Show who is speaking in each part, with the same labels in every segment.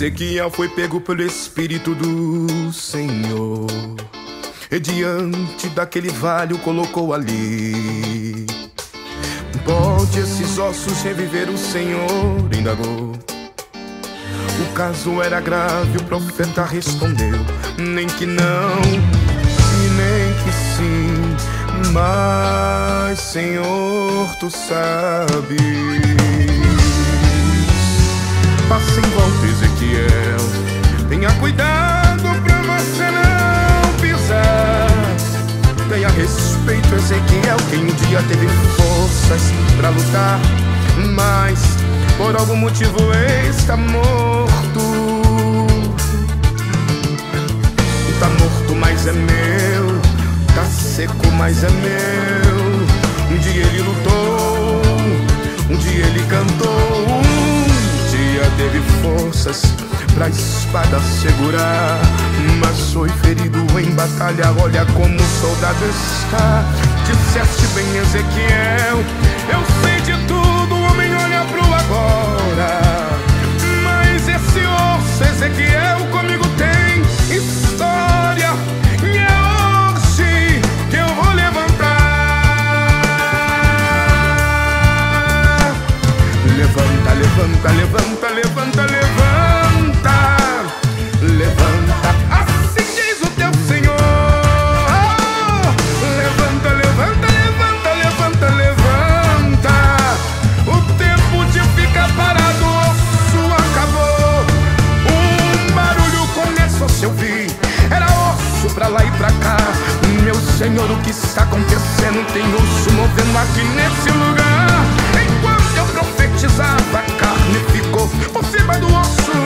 Speaker 1: Ezequiel foi pego pelo Espírito do Senhor. E diante daquele vale o colocou ali. Pode esses ossos reviver o Senhor? Indagou. O caso era grave, o profeta respondeu: Nem que não, e nem que sim, mas Senhor, tu sabes. Passa em volta, Ezequiel, tenha cuidado pra você não pisar. Tenha respeito, Ezequiel, quem um dia teve forças pra lutar, mas por algum motivo está morto. Tá morto, mas é meu. Tá seco, mas é meu. Forças pra espada segurar. Mas foi ferido em batalha, olha como o soldado está. Disseste bem, Ezequiel, eu sei de tudo, homem, olha pro agora. Mas esse osso, Ezequiel, comigo tem história. E é hoje que eu vou levantar. Levanta, levanta, levanta, levanta, levanta. Pra lá e pra cá. Meu Senhor, o que está acontecendo? Tem osso movendo aqui nesse lugar. Enquanto eu profetizava, a carne ficou por cima do osso.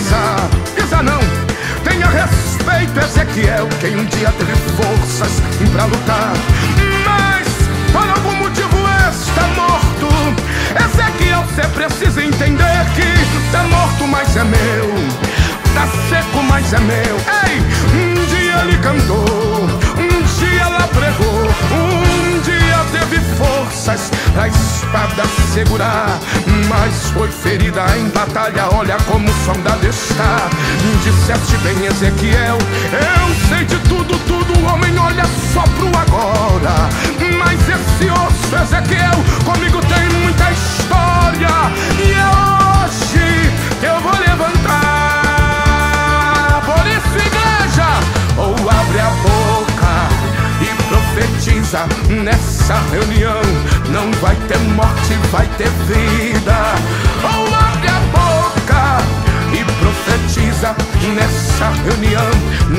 Speaker 1: Pisar, pisa não. Tenha respeito, Ezequiel, quem um dia teve forças pra lutar, mas por algum motivo está morto. Ezequiel, você precisa entender que tá morto, mas é meu. Tá seco, mas é meu. Ei, um dia ele cantou, um dia ela pregou, um dia teve forças pra espada segurar, mas foi ferida em batalha. Olha como o soldado está. Disseste bem, Ezequiel, eu sei de tudo, tudo. Homem, olha só pro agora. Mas esse osso, Ezequiel, comigo tem muita história. E é hoje eu vou levantar. Por isso, igreja, ou abre a boca e profetiza nessa reunião. Ter morte, vai ter vida. Ou abre a boca e profetiza nessa reunião.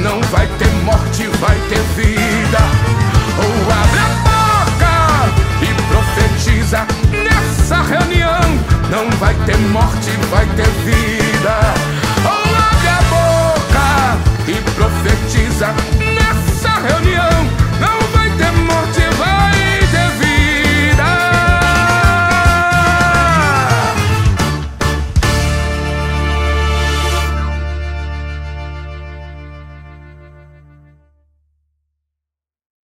Speaker 1: Não vai ter morte, vai ter vida. Ou abre a boca e profetiza nessa reunião. Não vai ter morte, vai ter vida.